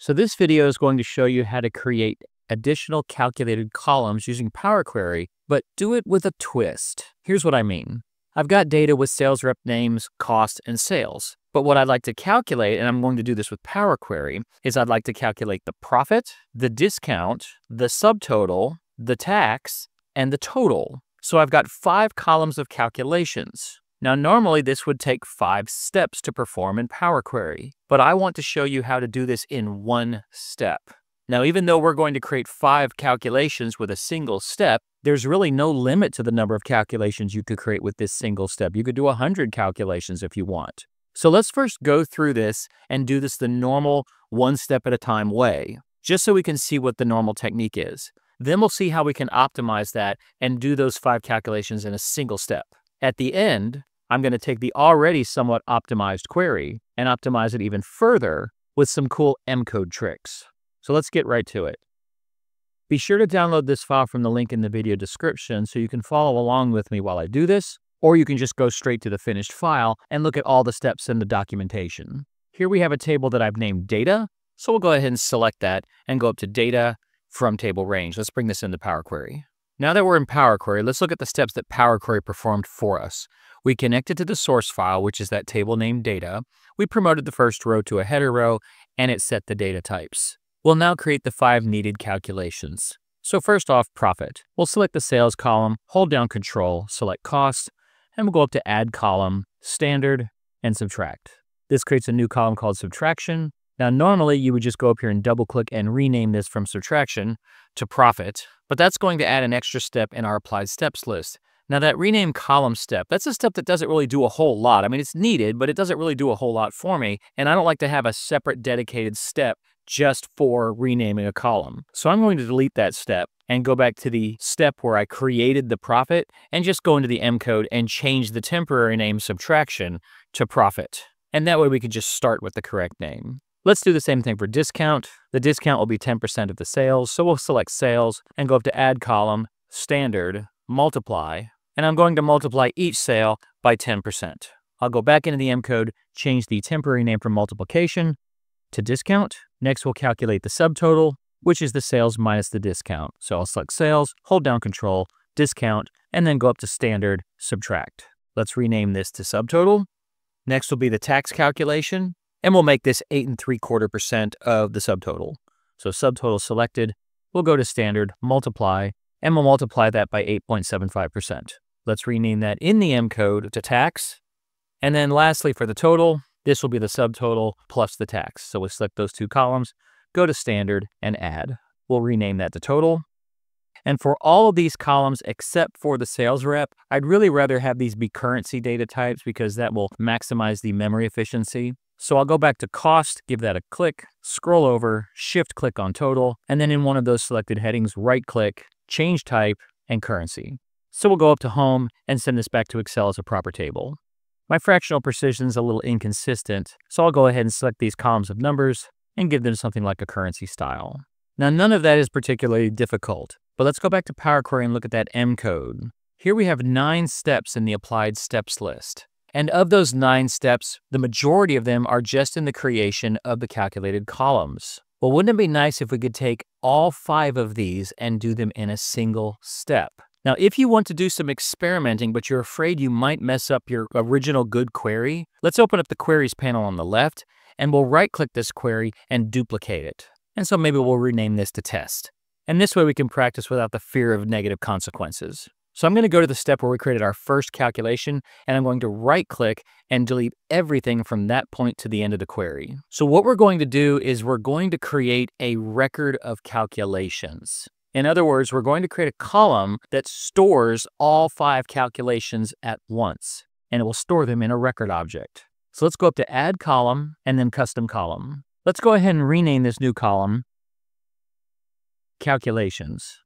So this video is going to show you how to create additional calculated columns using Power Query, but do it with a twist. Here's what I mean. I've got data with sales rep names, cost, and sales. But what I'd like to calculate, and I'm going to do this with Power Query, is I'd like to calculate the profit, the discount, the subtotal, the tax, and the total. So I've got five columns of calculations. Now, normally this would take five steps to perform in Power Query, but I want to show you how to do this in one step. Now, even though we're going to create five calculations with a single step, there's really no limit to the number of calculations you could create with this single step. You could do 100 calculations if you want. So let's first go through this and do this the normal one step at a time way, just so we can see what the normal technique is. Then we'll see how we can optimize that and do those five calculations in a single step. At the end, I'm going to take the already somewhat optimized query and optimize it even further with some cool M-code tricks. So let's get right to it. Be sure to download this file from the link in the video description so you can follow along with me while I do this, or you can just go straight to the finished file and look at all the steps in the documentation. Here we have a table that I've named data, so we'll go ahead and select that and go up to data from table range. Let's bring this into Power Query. Now that we're in Power Query, let's look at the steps that Power Query performed for us. We connected to the source file, which is that table named data. We promoted the first row to a header row, and it set the data types. We'll now create the five needed calculations. So first off, profit. We'll select the sales column, hold down control, select cost, and we'll go up to add column, standard, and subtract. This creates a new column called subtraction. Now, normally you would just go up here and double click and rename this from subtraction to profit, but that's going to add an extra step in our applied steps list. Now that rename column step, that's a step that doesn't really do a whole lot. I mean, it's needed, but it doesn't really do a whole lot for me. And I don't like to have a separate dedicated step just for renaming a column. So I'm going to delete that step and go back to the step where I created the profit and just go into the M code and change the temporary name subtraction to profit. And that way we can just start with the correct name. Let's do the same thing for discount. The discount will be 10% of the sales. So we'll select sales and go up to add column, standard, multiply, and I'm going to multiply each sale by 10%. I'll go back into the M code, change the temporary name from multiplication to discount. Next, we'll calculate the subtotal, which is the sales minus the discount. So I'll select sales, hold down control, discount, and then go up to standard, subtract. Let's rename this to subtotal. Next will be the tax calculation, and we'll make this 8 and 3 quarter percent of the subtotal. So subtotal selected, we'll go to standard, multiply, and we'll multiply that by 8.75%. Let's rename that in the M code to tax. And then lastly, for the total, this will be the subtotal plus the tax. So we'll select those two columns, go to standard and add. We'll rename that to total. And for all of these columns except for the sales rep, I'd really rather have these be currency data types because that will maximize the memory efficiency. So I'll go back to cost, give that a click, scroll over, shift click on total, and then in one of those selected headings, right click, change type, and currency. So we'll go up to Home and send this back to Excel as a proper table. My fractional precision is a little inconsistent, so I'll go ahead and select these columns of numbers and give them something like a currency style. Now none of that is particularly difficult, but let's go back to Power Query and look at that M code. Here we have nine steps in the applied steps list. And of those nine steps, the majority of them are just in the creation of the calculated columns. Well, wouldn't it be nice if we could take all five of these and do them in a single step? Now, if you want to do some experimenting, but you're afraid you might mess up your original good query, let's open up the queries panel on the left, and we'll right-click this query and duplicate it. And so maybe we'll rename this to test. And this way we can practice without the fear of negative consequences. So I'm going to go to the step where we created our first calculation, and I'm going to right-click and delete everything from that point to the end of the query. So what we're going to do is we're going to create a record of calculations. In other words, we're going to create a column that stores all five calculations at once, and it will store them in a record object. So let's go up to Add Column and then Custom Column. Let's go ahead and rename this new column Calculations.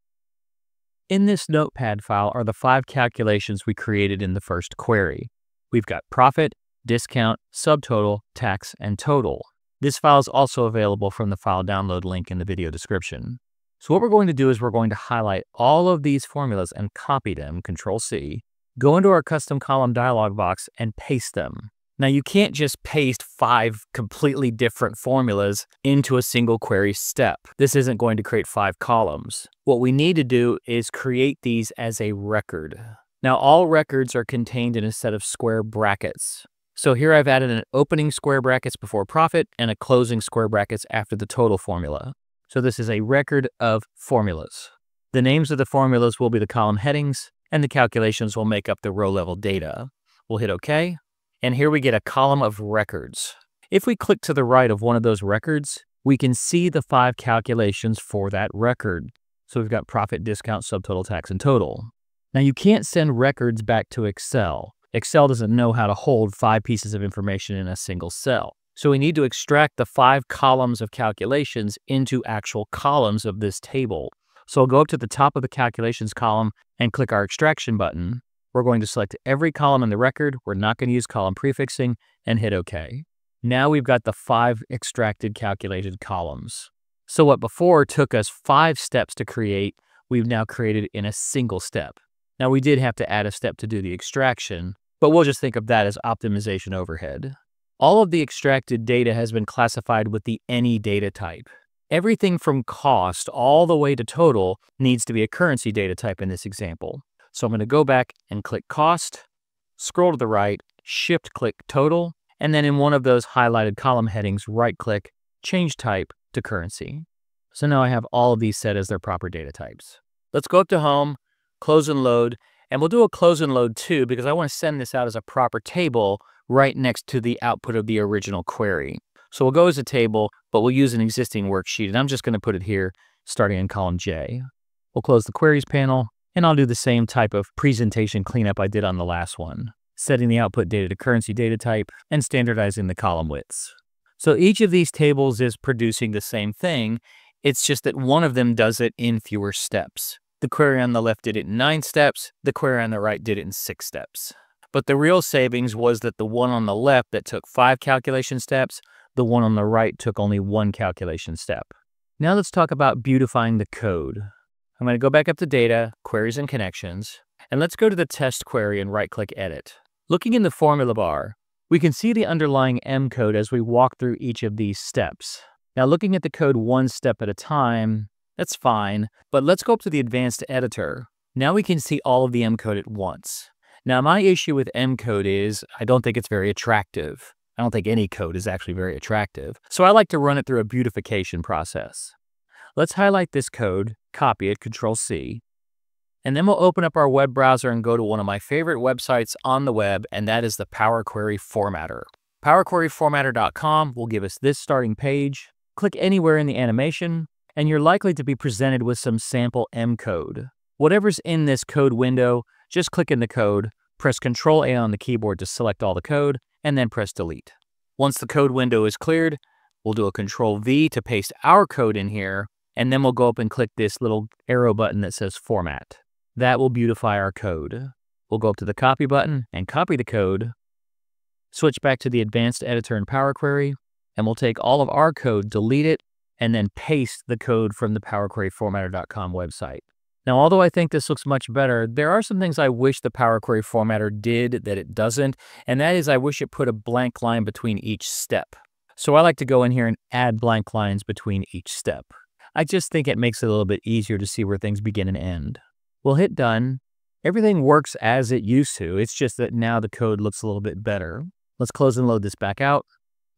In this notepad file are the five calculations we created in the first query. We've got profit, discount, subtotal, tax, and total. This file is also available from the file download link in the video description. So what we're going to do is we're going to highlight all of these formulas and copy them, Control C, go into our custom column dialog box and paste them. Now you can't just paste five completely different formulas into a single query step. This isn't going to create five columns. What we need to do is create these as a record. Now all records are contained in a set of square brackets. So here I've added an opening square brackets before profit and a closing square brackets after the total formula. So this is a record of formulas. The names of the formulas will be the column headings, and the calculations will make up the row level data. We'll hit OK, and here we get a column of records. If we click to the right of one of those records, we can see the five calculations for that record. So we've got profit, discount, subtotal, tax, and total. Now you can't send records back to Excel. Excel doesn't know how to hold five pieces of information in a single cell. So we need to extract the five columns of calculations into actual columns of this table. So I'll go up to the top of the calculations column and click our extraction button. We're going to select every column in the record. We're not going to use column prefixing and hit OK. Now we've got the five extracted calculated columns. So what before took us five steps to create, we've now created in a single step. Now we did have to add a step to do the extraction, but we'll just think of that as optimization overhead. All of the extracted data has been classified with the any data type. Everything from cost all the way to total needs to be a currency data type in this example. So I'm going to go back and click cost, scroll to the right, shift click total, and then in one of those highlighted column headings, right click, change type to currency. So now I have all of these set as their proper data types. Let's go up to home, close and load, and we'll do a close and load to because I want to send this out as a proper table right next to the output of the original query. So we'll go as a table, but we'll use an existing worksheet, and I'm just going to put it here starting in column J. We'll close the queries panel, and I'll do the same type of presentation cleanup I did on the last one, setting the output data to currency data type and standardizing the column widths. So each of these tables is producing the same thing, it's just that one of them does it in fewer steps. The query on the left did it in nine steps, the query on the right did it in six steps. But the real savings was that the one on the left that took five calculation steps the one on the right took only one calculation step. Now let's talk about beautifying the code. I'm going to go back up to Data, Queries and Connections, and let's go to the test query and right-click Edit. Looking in the formula bar, we can see the underlying M code as we walk through each of these steps. Now looking at the code one step at a time, that's fine, but let's go up to the Advanced Editor. Now we can see all of the M code at once. Now my issue with M code is I don't think it's very attractive. I don't think any code is actually very attractive, so I like to run it through a beautification process. Let's highlight this code, copy it, Control C, and then we'll open up our web browser and go to one of my favorite websites on the web, and that is the Power Query Formatter. PowerQueryFormatter.com will give us this starting page. Click anywhere in the animation, and you're likely to be presented with some sample M code. Whatever's in this code window, just click in the code, press Ctrl A on the keyboard to select all the code, and then press delete. Once the code window is cleared, we'll do a control V to paste our code in here, and then we'll go up and click this little arrow button that says format. That will beautify our code. We'll go up to the copy button and copy the code, switch back to the advanced editor in Power Query, and we'll take all of our code, delete it, and then paste the code from the PowerQueryFormatter.com website. Now, although I think this looks much better, there are some things I wish the Power Query Formatter did that it doesn't, and that is I wish it put a blank line between each step. So I like to go in here and add blank lines between each step. I just think it makes it a little bit easier to see where things begin and end. We'll hit done. Everything works as it used to. It's just that now the code looks a little bit better. Let's close and load this back out.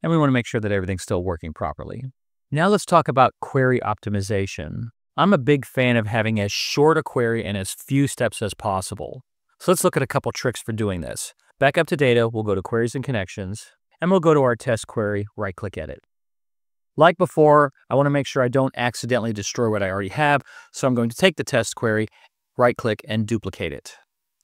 And we want to make sure that everything's still working properly. Now let's talk about query optimization. I'm a big fan of having as short a query and as few steps as possible. So let's look at a couple tricks for doing this. Back up to data, we'll go to queries and connections, and we'll go to our test query, right click edit. Like before, I want to make sure I don't accidentally destroy what I already have, so I'm going to take the test query, right click and duplicate it.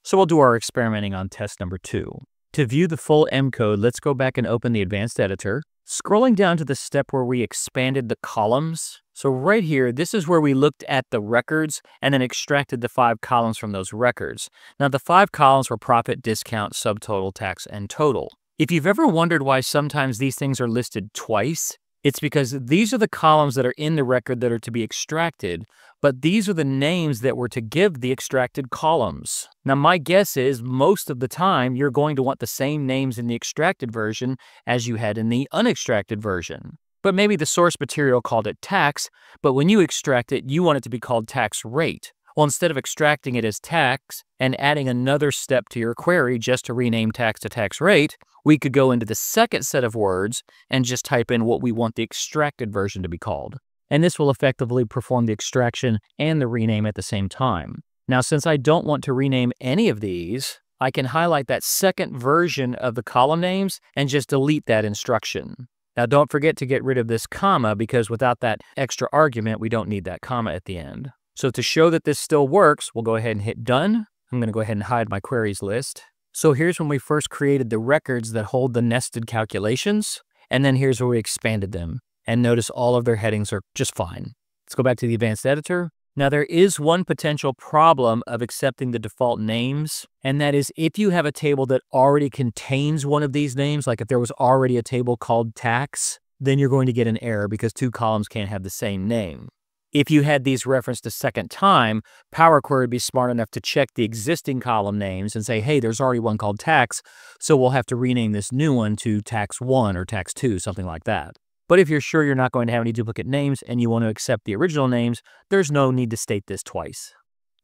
So we'll do our experimenting on test number two. To view the full M code, let's go back and open the advanced editor. Scrolling down to the step where we expanded the columns, so right here, this is where we looked at the records and then extracted the five columns from those records. Now the five columns were profit, discount, subtotal, tax, and total. If you've ever wondered why sometimes these things are listed twice, It's because these are the columns that are in the record that are to be extracted, but these are the names that were to give the extracted columns. Now, my guess is most of the time you're going to want the same names in the extracted version as you had in the unextracted version. But maybe the source material called it tax, but when you extract it, you want it to be called tax rate. Well, instead of extracting it as tax and adding another step to your query just to rename tax to tax rate, we could go into the second set of words and just type in what we want the extracted version to be called. And this will effectively perform the extraction and the rename at the same time. Now, since I don't want to rename any of these, I can highlight that second version of the column names and just delete that instruction. Now, don't forget to get rid of this comma because without that extra argument, we don't need that comma at the end. So to show that this still works, we'll go ahead and hit done. I'm going to go ahead and hide my queries list. So here's when we first created the records that hold the nested calculations, and then here's where we expanded them. And notice all of their headings are just fine. Let's go back to the advanced editor. Now there is one potential problem of accepting the default names, and that is if you have a table that already contains one of these names, like if there was already a table called tax, then you're going to get an error because two columns can't have the same name. If you had these referenced a second time, Power Query would be smart enough to check the existing column names and say, hey, there's already one called tax, so we'll have to rename this new one to tax 1 or tax 2, something like that. But if you're sure you're not going to have any duplicate names and you want to accept the original names, there's no need to state this twice.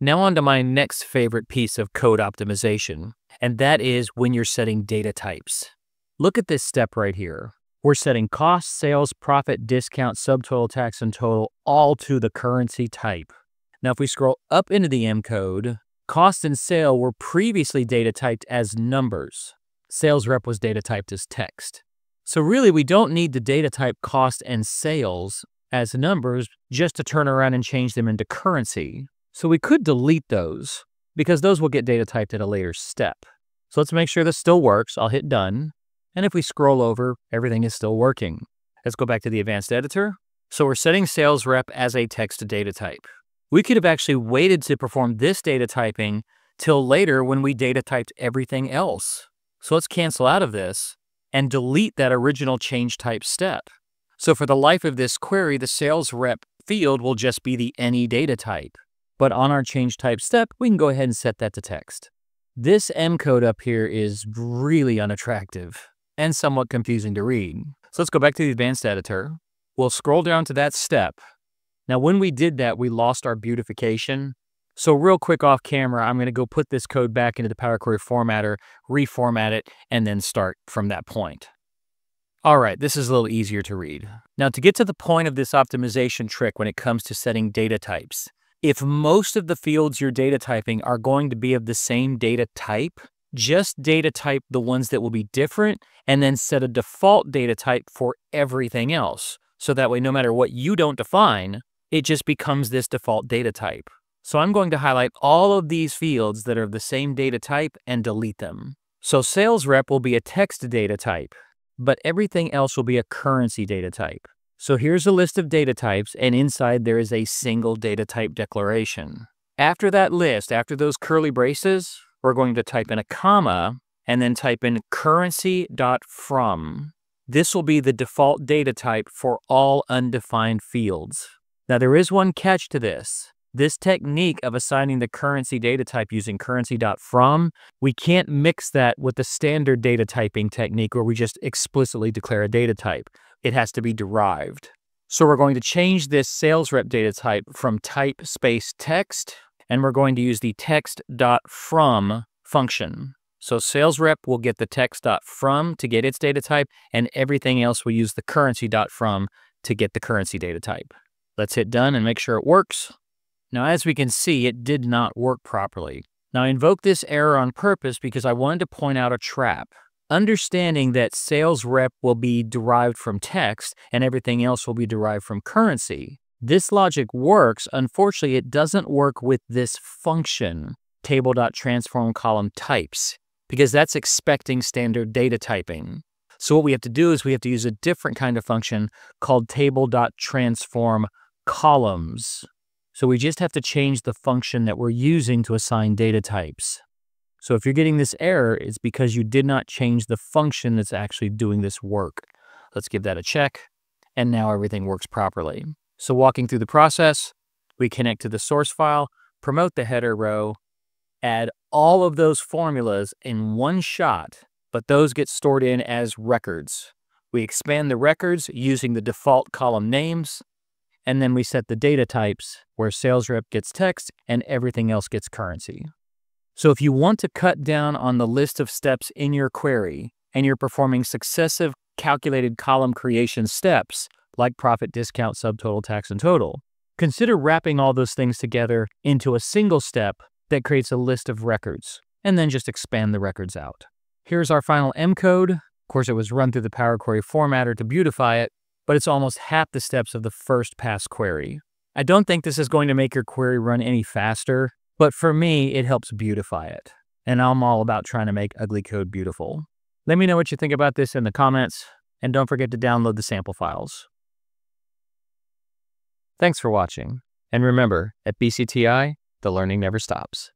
Now on to my next favorite piece of code optimization, and that is when you're setting data types. Look at this step right here. We're setting cost, sales, profit, discount, subtotal, tax, and total all to the currency type. Now, if we scroll up into the M code, cost and sale were previously data typed as numbers. Sales rep was data typed as text. So really, we don't need to data type cost and sales as numbers just to turn around and change them into currency. So we could delete those because those will get data typed at a later step. So let's make sure this still works. I'll hit done. And if we scroll over, everything is still working. Let's go back to the advanced editor. So we're setting sales rep as a text data type. We could have actually waited to perform this data typing till later when we data typed everything else. So let's cancel out of this and delete that original change type step. So for the life of this query, the sales rep field will just be the any data type. But on our change type step, we can go ahead and set that to text. This M code up here is really unattractive and somewhat confusing to read. So let's go back to the advanced editor. We'll scroll down to that step. Now, when we did that, we lost our beautification. So real quick off camera, I'm going to go put this code back into the Power Query formatter, reformat it, and then start from that point. All right, this is a little easier to read. Now, to get to the point of this optimization trick when it comes to setting data types, if most of the fields you're data typing are going to be of the same data type, just data type the ones that will be different and then set a default data type for everything else. So that way, no matter what you don't define, it just becomes this default data type. So I'm going to highlight all of these fields that are of the same data type and delete them. So sales rep will be a text data type, but everything else will be a currency data type. So here's a list of data types, and inside there is a single data type declaration. After that list, after those curly braces, we're going to type in a comma and then type in currency.from. This will be the default data type for all undefined fields. Now there is one catch to this. This technique of assigning the currency data type using currency.from, we can't mix that with the standard data typing technique where we just explicitly declare a data type. It has to be derived. So we're going to change this sales rep data type from type space text and we're going to use the text.from function. So sales rep will get the text.from to get its data type, and everything else will use the currency.from to get the currency data type. Let's hit done and make sure it works. Now, as we can see, it did not work properly. Now, I invoked this error on purpose because I wanted to point out a trap. Understanding that sales rep will be derived from text and everything else will be derived from currency, this logic works. Unfortunately, it doesn't work with this function, table.transform column types, because that's expecting standard data typing. So what we have to do is we have to use a different kind of function called table.transform columns. So we just have to change the function that we're using to assign data types. So if you're getting this error, it's because you did not change the function that's actually doing this work. Let's give that a check and now everything works properly. So walking through the process, we connect to the source file, promote the header row, add all of those formulas in one shot, but those get stored in as records. We expand the records using the default column names, and then we set the data types where sales rep gets text and everything else gets currency. So if you want to cut down on the list of steps in your query and you're performing successive calculated column creation steps like profit, discount, subtotal, tax, and total, consider wrapping all those things together into a single step that creates a list of records, and then just expand the records out. Here's our final M code. Of course, it was run through the Power Query formatter to beautify it, but it's almost half the steps of the first pass query. I don't think this is going to make your query run any faster, but for me, it helps beautify it. And I'm all about trying to make ugly code beautiful. Let me know what you think about this in the comments, and don't forget to download the sample files. Thanks for watching, and remember, at BCTI, the learning never stops.